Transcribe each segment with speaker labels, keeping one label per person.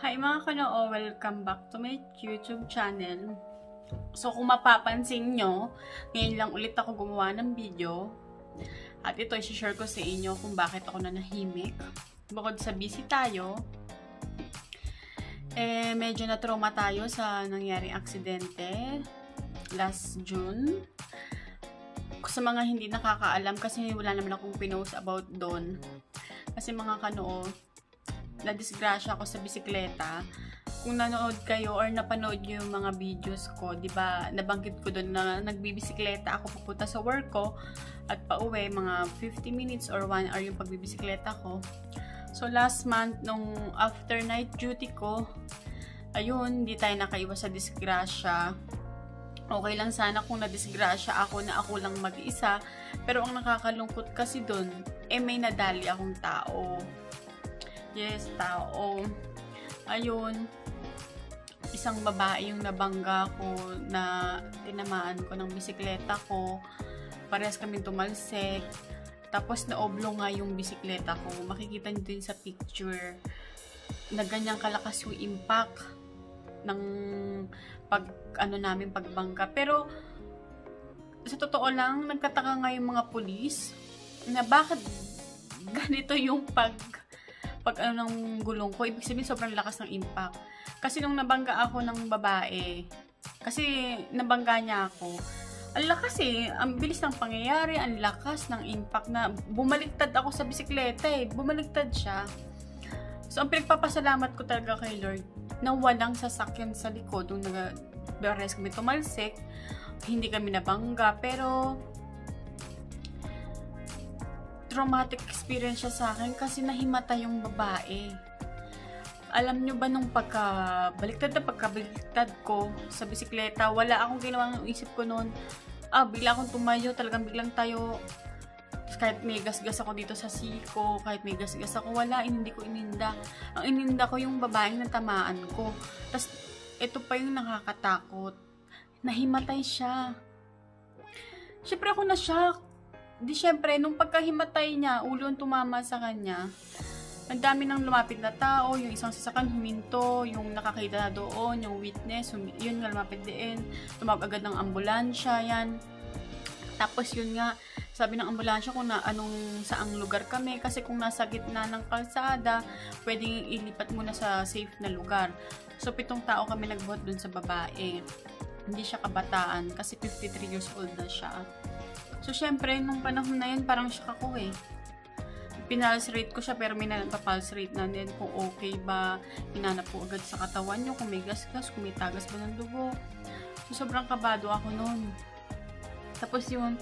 Speaker 1: Hi mga kanoo, welcome back to my YouTube channel. So kung mapapansin nyo, ngayon lang ulit ako gumawa ng video. At ito, isi-share ko sa inyo kung bakit ako nanahimik. Bukod sa busy tayo, eh medyo na-trauma tayo sa nangyaring aksidente last June. Sa mga hindi nakakaalam, kasi wala naman akong pinost about doon. Kasi mga kanoo, na-disgrasya ako sa bisikleta. Kung nanood kayo or napanood yung mga videos ko, di ba, nabanggit ko doon na nagbibisikleta ako pupunta sa work ko at pauwi, mga 50 minutes or 1 hour yung pagbibisikleta ko. So, last month, nung after night duty ko, ayun, hindi tayo nakaiwas sa disgrasya. Okay lang sana kung na-disgrasya ako na ako lang mag-isa. Pero ang nakakalungkot kasi doon, eh may nadali akong tao. Yes, tao. Ayun, isang babae yung nabangga ko na tinamaan ko ng bisikleta ko. Parehas kami tumalsek. Tapos naoblo nga yung bisikleta ko. Makikita nyo din sa picture na ganyang kalakas yung impact ng pag ano namin pagbangga. Pero sa totoo lang, nagkataka nga yung mga pulis na bakit ganito yung pag pag ano ng gulong ko, ibig sabihin sobrang lakas ng impact. Kasi nung nabangga ako ng babae, kasi nabangga niya ako, ang lakas eh, ang bilis ng pangyayari, ang lakas ng impact na bumaliktad ako sa bisikleta eh, bumaliktad siya. So, ang pinagpapasalamat ko talaga kay Lord, na walang sasakyan sa likod nung nag-beres kami tumalsik, hindi kami nabangga, pero traumatic experience siya sa akin kasi nahimata yung babae. Alam nyo ba nung pagka baliktad na pagkabaliktad ko sa bisikleta, wala akong ginawa ng isip ko noon. Ah, bigla akong tumayo, talagang biglang tayo. Kahit may gasgas ako dito sa siko, kahit may gasgas ako, wala, hindi ko ininda. Ang ininda ko yung babaeng natamaan ko. Tapos, ito pa yung nakakatakot. Nahimatay siya. Siyempre ako na-shock di syempre, nung pagkahimatay niya, ulo ang tumama sa kanya, ang dami ng lumapit na tao, yung isang sasakan huminto, yung nakakita na doon, yung witness, yun nga lumapit din, tumawag agad ng ambulansya, yan. Tapos yun nga, sabi ng ambulansya kung na anong saang lugar kami, kasi kung nasa gitna ng kalsada, pwedeng ilipat muna sa safe na lugar. So, pitong tao kami nagbuhat dun sa babae. Hindi siya kabataan, kasi 53 years old na siya. So, syempre, nung panahon na yun, parang shock ako eh. Pinulse rate ko siya, pero may nagpa-pulse rate na din kung okay ba. Hinanap ko agad sa katawan nyo, kung may gas-gas, kung may tagas ba ng dugo. So, sobrang kabado ako noon. Tapos yun,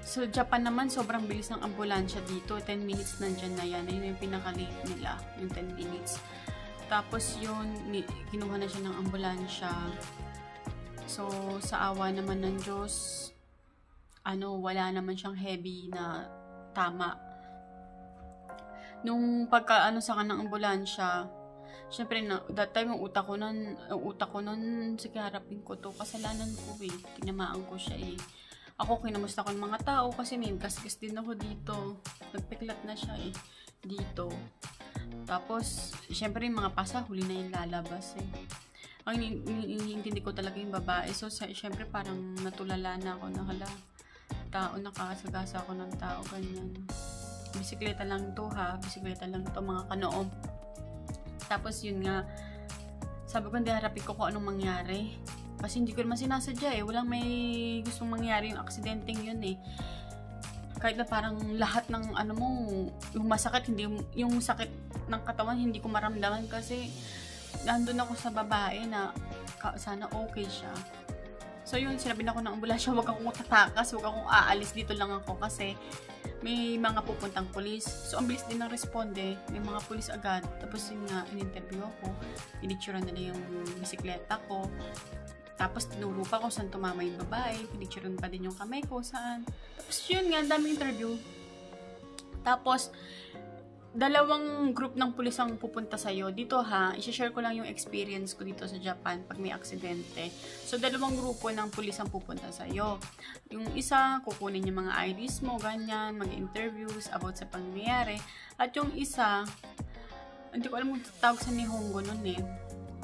Speaker 1: So, Japan naman, sobrang bilis ng ambulansya dito. 10 minutes nandyan na yan. Ayun yung pinaka-late nila, yung 10 minutes. Tapos yun, kinuha na siya ng ambulansya. So, sa awa naman ng Diyos, ano, wala naman siyang heavy na tama. Nung pagka ano sa kanang ambulansya, syempre na, that time ang utak ko nun, ang utak ko nun, sige harapin ko to, kasalanan ko eh, tinamaan ko siya eh. Ako kinamusta ko ng mga tao kasi may kaskas din ako dito. Nagpiklat na siya eh, dito. Tapos, syempre yung mga pasa, huli na yung lalabas eh. Ang iniintindi ko talaga yung babae. So, syempre parang natulala na ako na hala tao, nakasagasa ako ng tao, ganyan. Bisikleta lang to ha, bisikleta lang to mga kanoob. Tapos yun nga, sabi ko hindi harapin ko kung anong mangyari. Kasi hindi ko naman sinasadya eh, walang may gustong mangyari yung aksidenteng yun eh. Kahit na parang lahat ng ano mo, yung masakit, hindi, yung sakit ng katawan, hindi ko maramdaman kasi nandun ako sa babae na sana okay siya. So yun, sinabi na ako ng ambulansya, huwag akong tatakas, huwag akong aalis, dito lang ako kasi may mga pupuntang pulis. So ang bilis din ng responde, may mga pulis agad. Tapos yun nga, in-interview ako, initsura nila yung bisikleta ko. Tapos tinuro pa ko saan tumama yung babae, pinicturean pa din yung kamay ko, saan. Tapos yun nga, daming interview. Tapos, dalawang group ng pulis ang pupunta sa'yo. Dito ha, isi-share ko lang yung experience ko dito sa Japan pag may aksidente. So, dalawang grupo ng pulis ang pupunta sa'yo. Yung isa, kukunin yung mga IDs mo, ganyan, mag-interviews about sa pangyayari. At yung isa, hindi ko alam kung tawag sa Nihongo nun eh.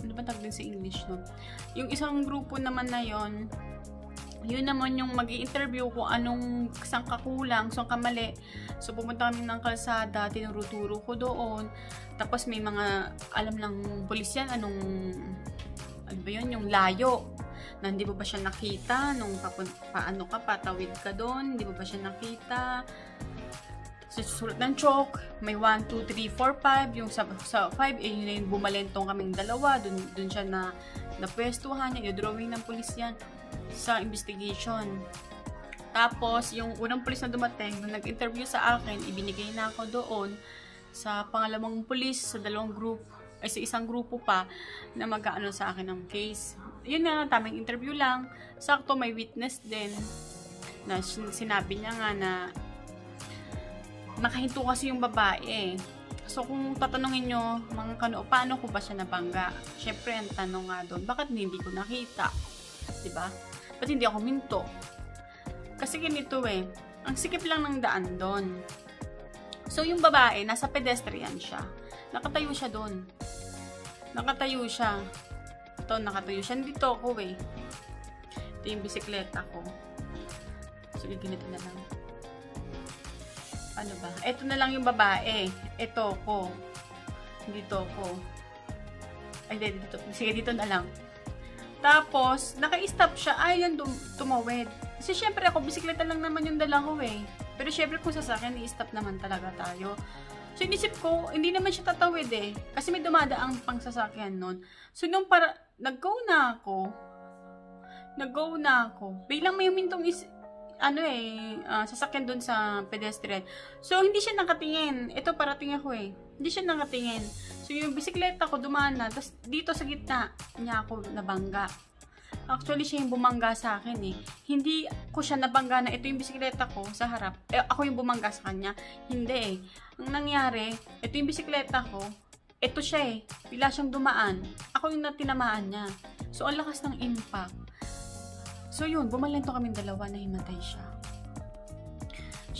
Speaker 1: Ano ba tawag din sa English nun? Yung isang grupo naman na yon yun naman yung mag interview kung anong saan kakulang, saan kamali. So, pumunta kami ng kalsada, tinuruturo ko doon. Tapos, may mga, alam ng pulis yan, anong, ano ba yun, yung layo. Na hindi mo ba siya nakita, nung papun, paano ka, patawid ka doon, hindi mo ba siya nakita. So, susulat ng chalk, may 1, 2, 3, 4, 5. Yung sa, sa 5, eh, yun yung bumalentong kaming dalawa. Dun, dun siya na, napwestuhan niya, yung drawing ng pulis yan sa investigation. Tapos, yung unang pulis na dumating, nung nag-interview sa akin, ibinigay na ako doon sa pangalawang pulis, sa dalawang group, ay sa isang grupo pa, na mag-ano sa akin ng case. Yun na, tamang interview lang. Sakto, may witness din, na sinabi niya nga na nakahinto kasi yung babae. So, kung tatanungin nyo, mga kano, paano ko ba siya nabangga? Siyempre, ang tanong nga doon, bakit hindi ko nakita? 'Di ba? Ba't hindi ako minto? Kasi ganito eh, ang sikip lang ng daan doon. So yung babae, nasa pedestrian siya. Nakatayo siya doon. Nakatayo siya. Ito, nakatayo siya. Dito ako eh. Ito yung bisikleta ko. So, ganito na lang. Ano ba? Ito na lang yung babae. Ito ko. Dito ko. Ay, dito. Sige, dito na lang. Tapos, naka-stop siya, ay yan tumawid. Kasi syempre ako, bisikleta lang naman yung dala ko eh. Pero syempre kung sasakyan, i-stop naman talaga tayo. So, inisip ko, hindi naman siya tatawid eh. Kasi may dumadaang pang sasakyan nun. So, nung para, nag-go na ako, nag-go na ako, biglang may umintong is, ano eh, uh, sasakyan dun sa pedestrian. So, hindi siya nakatingin. Ito, parating ako eh. Hindi siya nakatingin. So, yung bisikleta ko dumana, tapos dito sa gitna niya ako nabangga. Actually, siya yung bumangga sa akin eh. Hindi ko siya nabangga na ito yung bisikleta ko sa harap. Eh, ako yung bumangga sa kanya. Hindi eh. Ang nangyari, ito yung bisikleta ko, ito siya eh. Bila siyang dumaan. Ako yung natinamaan niya. So, ang lakas ng impact. So, yun. Bumalento kami dalawa na himatay siya.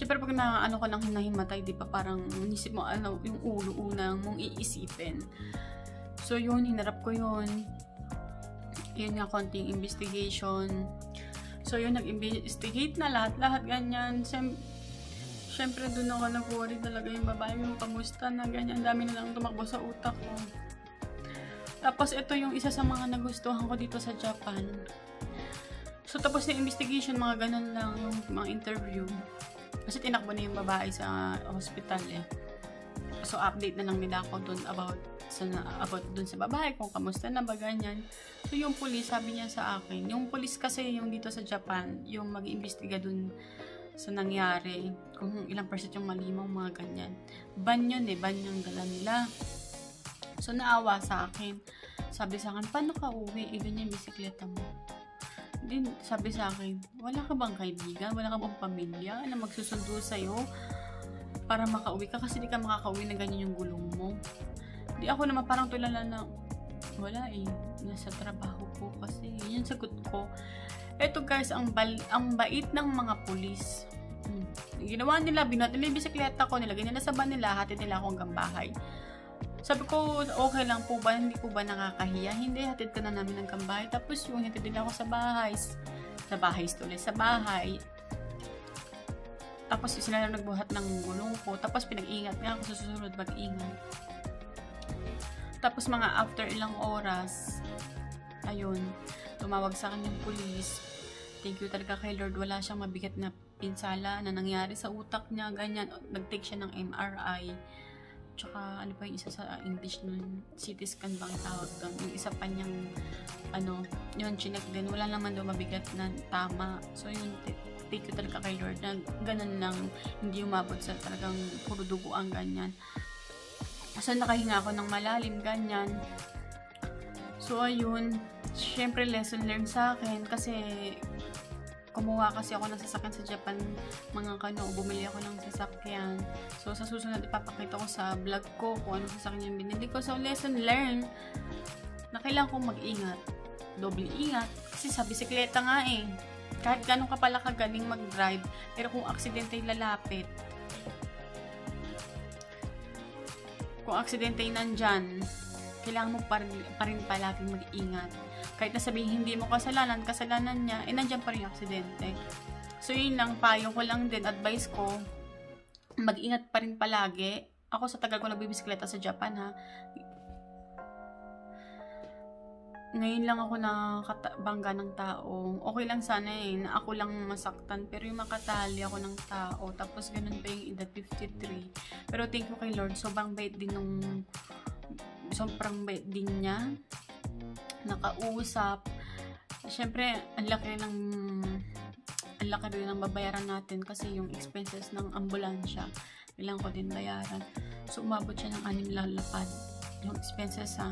Speaker 1: Siyempre, pag na, ano ka nang hinahimatay, di ba, parang nisip mo, ano, yung ulo unang mong iisipin. So, yun, hinarap ko yun. Yun nga, konting investigation. So, yun, nag-investigate na lahat, lahat ganyan. Siyempre, Siyempre, doon ako nag-worry talaga yung babae yung kamusta na ganyan. Dami na lang tumakbo sa utak ko. Tapos, ito yung isa sa mga nagustuhan ko dito sa Japan. So, tapos na investigation, mga ganun lang yung mga interview. Kasi tinakbo na yung babae sa hospital eh. So, update na lang nila ako dun about sa, about dun sa babae, kung kamusta na ba, ganyan. So, yung police, sabi niya sa akin, yung police kasi yung dito sa Japan, yung mag-imbestiga dun sa nangyari, kung ilang percent yung malimang mga ganyan. Ban yun eh, ban yung dala nila. So, naawa sa akin. Sabi sa akin, paano ka uwi? Eh, ganyan bisikleta mo. Din, sabi sa akin, wala ka bang kaibigan? Wala ka bang pamilya na magsusundo sa'yo para makauwi ka? Kasi di ka makakauwi na ganyan yung gulong mo. Di ako naman parang tulala na, wala eh, nasa trabaho ko kasi. Yun sagot ko. Eto guys, ang, bal ang bait ng mga pulis. Hmm. Ginawa nila, binuhat nila yung bisikleta ko, nilagay nila sa van nila, hatid nila ako hanggang bahay. Sabi ko, okay lang po ba? Hindi po ba nakakahiya? Hindi, hatid ka na namin ng kambahay. Tapos yung hatid din ako sa bahay. Sa bahay tuloy. Sa bahay. Tapos sila na nagbuhat ng gulong ko. Tapos pinag-ingat nga ako sa susunod mag-ingat. Tapos mga after ilang oras, ayun, tumawag sa akin yung police. Thank you talaga kay Lord. Wala siyang mabigat na pinsala na nangyari sa utak niya. Ganyan. Nag-take siya ng MRI Tsaka, ano pa yung isa sa English nun, CT scan bang tawag doon. Yung isa pa niyang, ano, yun, chinek din. Wala naman daw mabigat na tama. So, yun, take ko talaga kay Lord na ganun lang, hindi umabot sa talagang puro dugo ang ganyan. So, nakahinga ako ng malalim, ganyan. So, ayun, syempre lesson learned sa akin kasi kumuha kasi ako ng sasakyan sa Japan, mga kano, bumili ako ng sasakyan. So, sa susunod, ipapakita ko sa vlog ko kung ano sasakyan yung binili ko. So, lesson learned, na kailangan kong mag-ingat. Doble ingat. Kasi sa bisikleta nga eh. Kahit ganun ka pala kagaling mag-drive, pero kung aksidente lalapit, kung aksidente yung nandyan, kailangan mo pa rin, pa rin palaging mag-ingat. Kahit na sabihin hindi mo kasalanan, kasalanan niya, eh nandyan pa rin yung aksidente. So yun lang, payo ko lang din, advice ko, mag-ingat pa rin palagi. Ako sa tagal ko nagbibisikleta sa Japan ha, ngayon lang ako nakabangga ng tao. Okay lang sana eh, na ako lang masaktan. Pero yung makatali ako ng tao, tapos ganun pa yung edad 53. Pero thank you kay Lord, sobrang bait din nung, sobrang bait din niya. Nakausap. Siyempre, ang laki ng, ang laki rin ng babayaran natin kasi yung expenses ng ambulansya, kailangan ko din bayaran. So, umabot siya ng anim lalapad. Yung expenses sa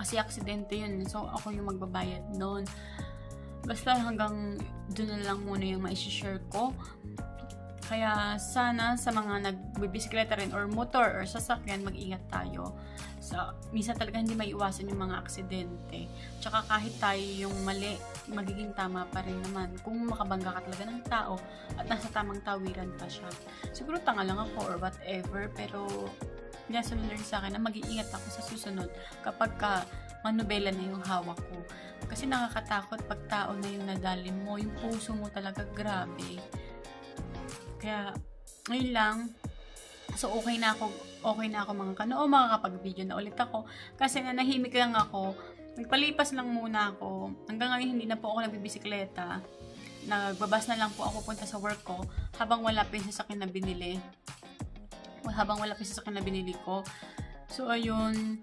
Speaker 1: kasi aksidente yun. So, ako yung magbabayad noon. Basta hanggang doon na lang muna yung ma-share ko. Kaya sana sa mga nagbibisikleta rin or motor or sasakyan, mag-ingat tayo. So, minsan talaga hindi may iwasan yung mga aksidente. Tsaka kahit tayo yung mali, magiging tama pa rin naman. Kung makabangga ka talaga ng tao at nasa tamang tawiran pa siya. Siguro tanga lang ako or whatever, pero lesson learned sa akin na mag-iingat ako sa susunod kapag ka manubela na yung hawak ko. Kasi nakakatakot pag tao na yung nadalim mo, yung puso mo talaga grabe. Kaya, ngayon lang, so okay na ako, okay na ako mga kanoo, makakapag-video na ulit ako. Kasi na nahimik lang ako, nagpalipas lang muna ako. Hanggang ngayon hindi na po ako nagbibisikleta. Nagbabas na lang po ako punta sa work ko habang wala pa yung sasakyan na binili habang wala pa sa akin na binili ko. So, ayun.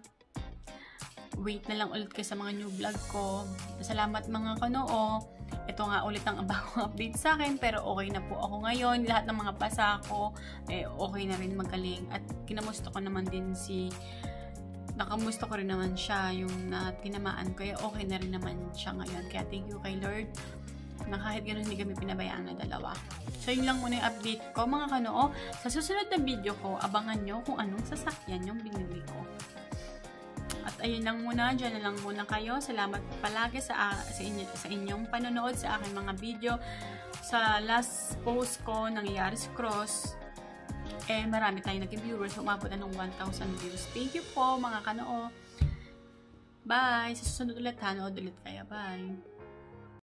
Speaker 1: Wait na lang ulit kayo sa mga new vlog ko. Salamat mga kanoo. Ito nga ulit ang bagong update sa akin. Pero okay na po ako ngayon. Lahat ng mga pasa ko, eh, okay na rin magaling. At kinamusta ko naman din si nakamusta ko rin naman siya yung na tinamaan ko. Eh, okay na rin naman siya ngayon. Kaya thank you kay Lord na kahit ganun hindi kami pinabayaan na dalawa. So, yun lang muna yung update ko mga kanoo. Sa susunod na video ko, abangan nyo kung anong sasakyan yung binili ko. At ayun lang muna, dyan na lang muna kayo. Salamat palagi sa, sa, inyo, sa inyong panonood sa aking mga video. Sa last post ko ng Yaris Cross, eh marami tayong naging viewers. Umabot na ng 1,000 views. Thank you po mga kanoo. Bye! Sa susunod ulit, hanood ulit kaya. Bye!